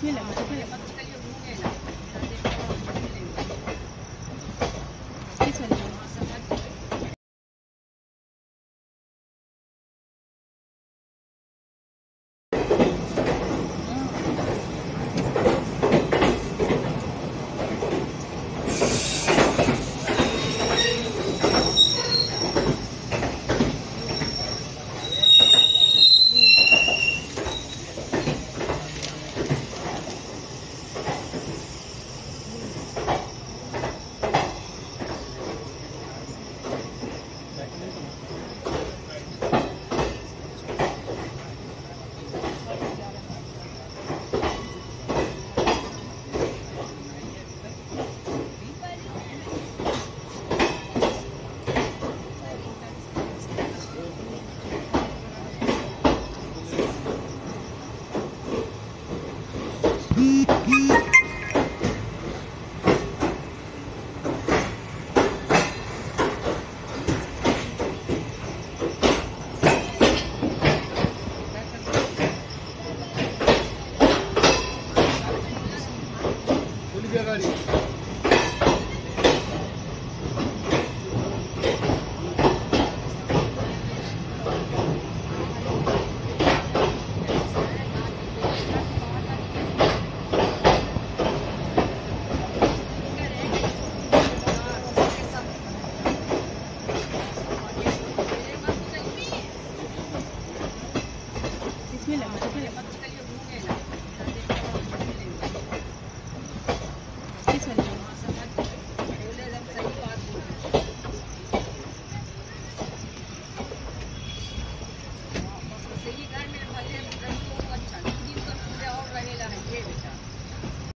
你两个 lah. devagarinho. किस